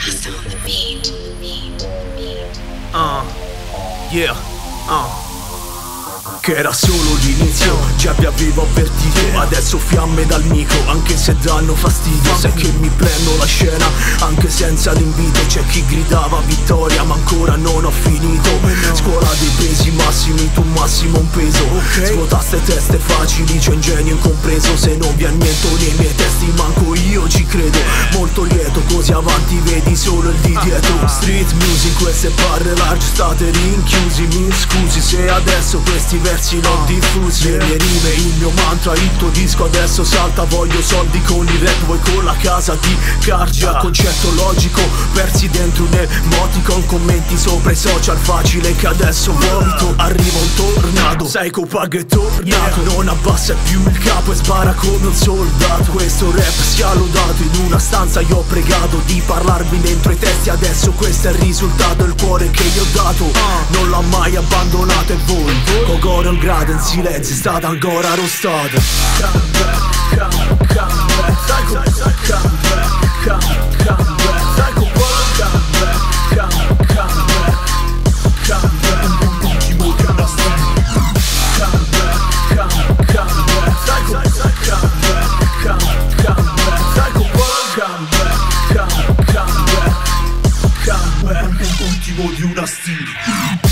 Rocks. Uh, ah, yeah, uh che era solo l'inizio Già vi avevo avvertito Adesso fiamme dal nico Anche se danno fastidio. Sai che mi prendo la scena Anche senza l'invito C'è chi gridava vittoria Ma ancora non ho finito. Scuola dei pesi massimi Tu massimo un peso. Svuotaste teste facili C'è ingegno incompreso. Se non vi annetto nei miei testi Manco io ci credo Molto lieto così avanti Vedi solo il di dietro. Street music Queste barre large State rinchiusi. Mi scusi se adesso questi versi non diffusi. Le mie rime, il mio mantra, il tuo disco adesso salta Voglio soldi con il rap, vuoi con la casa di Cargia. Concetto logico, persi dentro un emoticon Commenti sopra i social, facile che adesso vomito. Arriva un tornado, sai Copag è tornato. Non abbassa più il capo e spara come un soldato. Questo rap sia lodato, in una stanza io ho pregato Di parlarvi dentro i testi, adesso questo è il risultato Il cuore che gli ho dato, non l'ha mai abbandonato e voi. Cogore al grado in silenzio è stata ancora arrostata together. Come back, come, come back, cycle, come back, come, come back, cycle, come back, come, come back, come back, come back, come, come back, cycle, come back, come, di una stile.